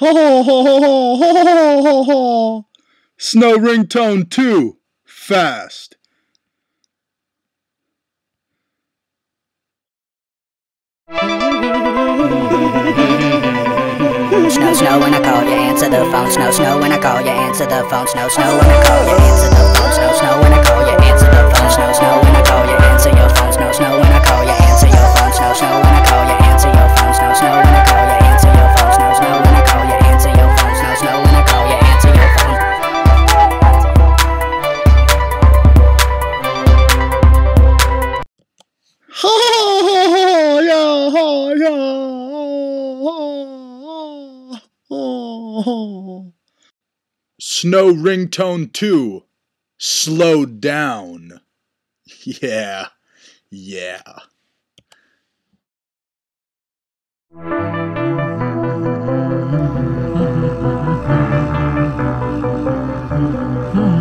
Ho ho ho ho ho ho ho ho ho. Snow ringtone two. Fast. Snow, snow, when I call you, answer the phone. Snow, snow, when I call you, answer the phone. Snow, snow, when I call you, answer the phone. Snow, snow, when I call you, answer the phone. Snow, snow, Snow ringtone two. Slow down. Yeah. Yeah.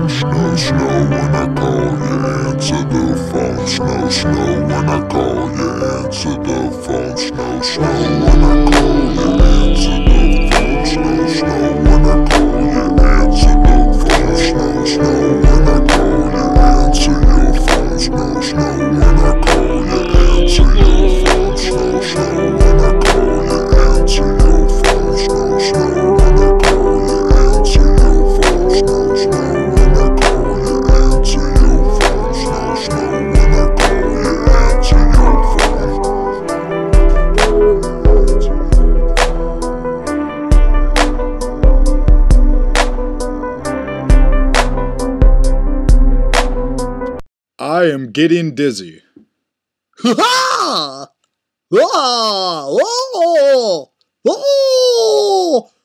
Snow, snow, when I call you, answer the phone. Snow, snow, when I call you, answer the phone. Snow, snow, I am getting dizzy. Ha! Oh, oh, oh,